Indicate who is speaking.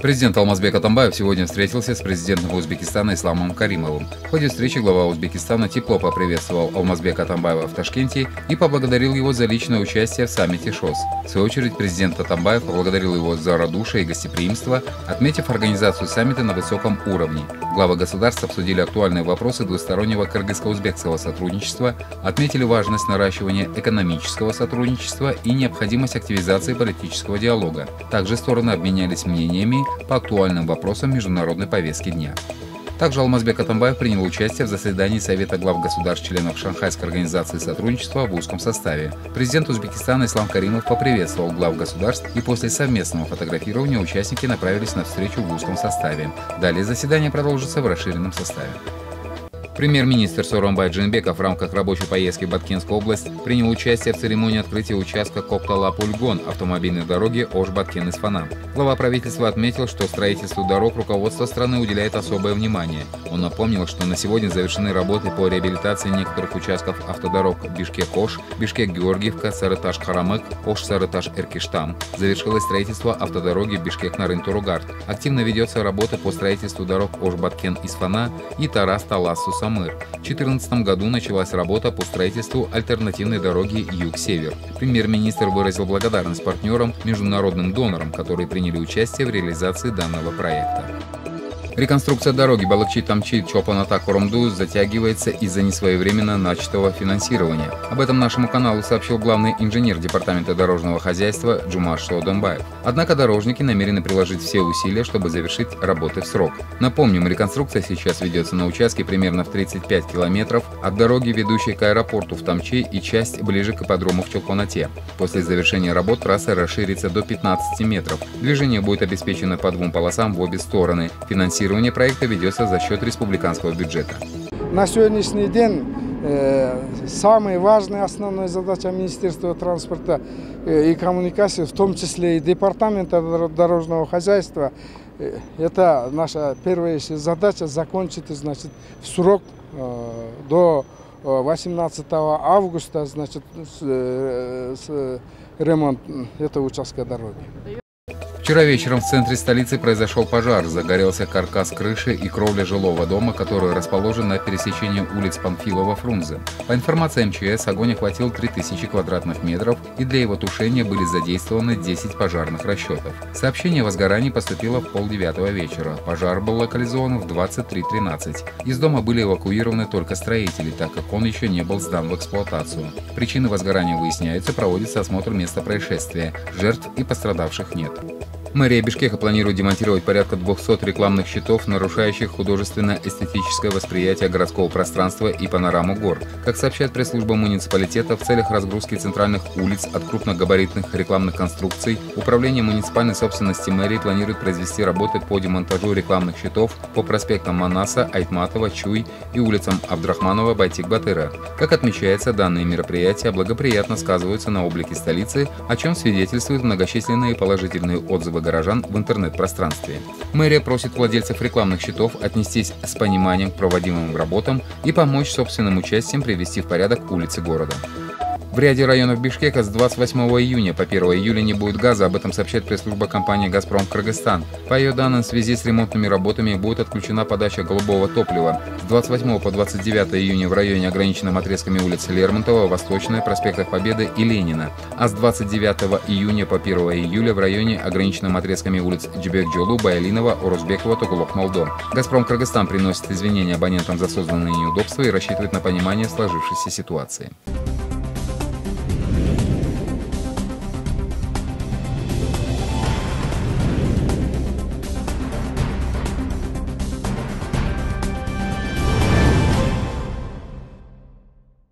Speaker 1: Президент Алмазбек Атамбаев сегодня встретился с президентом Узбекистана Исламом Каримовым. В ходе встречи глава Узбекистана тепло поприветствовал Алмазбека Атамбаева в Ташкенте и поблагодарил его за личное участие в саммите ШОС. В свою очередь президент Атамбаев поблагодарил его за радушие и гостеприимство, отметив организацию саммита на высоком уровне. Главы государств обсудили актуальные вопросы двустороннего кыргызско-узбекского сотрудничества, отметили важность наращивания экономического сотрудничества и необходимость активизации политического диалога. Также стороны обменялись мнениями по актуальным вопросам международной повестки дня. Также Алмазбек Атамбаев принял участие в заседании Совета глав государств-членов Шанхайской организации сотрудничества в узком составе. Президент Узбекистана Ислам Каримов поприветствовал глав государств и после совместного фотографирования участники направились на встречу в узком составе. Далее заседание продолжится в расширенном составе. Премьер-министр Соромбай Джинбеков в рамках рабочей поездки в Баткенскую область принял участие в церемонии открытия участка Коптала-Пульгон автомобильной дороги Ош-Баткен-Исфана. Глава правительства отметил, что строительству дорог руководство страны уделяет особое внимание. Он напомнил, что на сегодня завершены работы по реабилитации некоторых участков автодорог Бишкек-Ош, Бишкек-Георгиевка, Сарыташ-Харамык, Ош-Сарыташ-Эркиштам. Завершилось строительство автодороги Бишкек-Нарын-Туругард. Активно ведется работа по строительству дорог Ош-Баткен-Исфана и Тарас-Талас-Сусамыр. Самыр. В 2014 году началась работа по строительству альтернативной дороги Юг-Север. Премьер-министр выразил благодарность партнерам, международным донорам, которые приняли участие в реализации данного проекта. Реконструкция дороги Балакчи-Тамчи Чопаната-Коромду затягивается из-за несвоевременно начатого финансирования. Об этом нашему каналу сообщил главный инженер Департамента дорожного хозяйства Джумаш Шодомбаев. Однако дорожники намерены приложить все усилия, чтобы завершить работы в срок. Напомним, реконструкция сейчас ведется на участке примерно в 35 километров от дороги, ведущей к аэропорту в Тамчи и часть ближе к ипподрому в Чолпанате. После завершения работ трасса расширится до 15 метров. Движение будет обеспечено по двум полосам в обе стороны. Финансирование Финансирование проекта ведется за счет республиканского бюджета.
Speaker 2: На сегодняшний день э, самая важная основная задача Министерства транспорта э, и коммуникации, в том числе и Департамента дорожного хозяйства, э, это наша первая задача закончить значит, в срок э, до 18 августа значит, с, э, с ремонт этого участка дороги.
Speaker 1: Вчера вечером в центре столицы произошел пожар. Загорелся каркас крыши и кровля жилого дома, который расположен на пересечении улиц Панфилова-Фрунзе. По информации МЧС, огонь охватил 3000 квадратных метров, и для его тушения были задействованы 10 пожарных расчетов. Сообщение о возгорании поступило в полдевятого вечера. Пожар был локализован в 23.13. Из дома были эвакуированы только строители, так как он еще не был сдан в эксплуатацию. Причины возгорания выясняются, проводится осмотр места происшествия. Жертв и пострадавших нет. Мэрия Бишкека планирует демонтировать порядка 200 рекламных щитов, нарушающих художественно-эстетическое восприятие городского пространства и панораму гор. Как сообщает пресс-служба муниципалитета, в целях разгрузки центральных улиц от крупногабаритных рекламных конструкций, Управление муниципальной собственности мэрии планирует произвести работы по демонтажу рекламных щитов по проспектам Манаса, Айтматова, Чуй и улицам Абдрахманова, Байтик-Батыра. Как отмечается, данные мероприятия благоприятно сказываются на облике столицы, о чем свидетельствуют многочисленные положительные отзывы отзывы горожан в интернет-пространстве. Мэрия просит владельцев рекламных счетов отнестись с пониманием к проводимым работам и помочь собственным участием привести в порядок улицы города. В ряде районов Бишкека с 28 июня по 1 июля не будет газа, об этом сообщает пресс-служба компании «Газпром Кыргызстан». По ее данным, в связи с ремонтными работами будет отключена подача голубого топлива. С 28 по 29 июня в районе ограниченным отрезками улиц Лермонтова, Восточная, проспектах Победы и Ленина. А с 29 июня по 1 июля в районе ограниченным отрезками улиц Джибек-Джолу, Баялинова, Орузбекова, Тугулок-Молдо. «Газпром Кыргызстан» приносит извинения абонентам за созданные неудобства и рассчитывает на понимание сложившейся ситуации.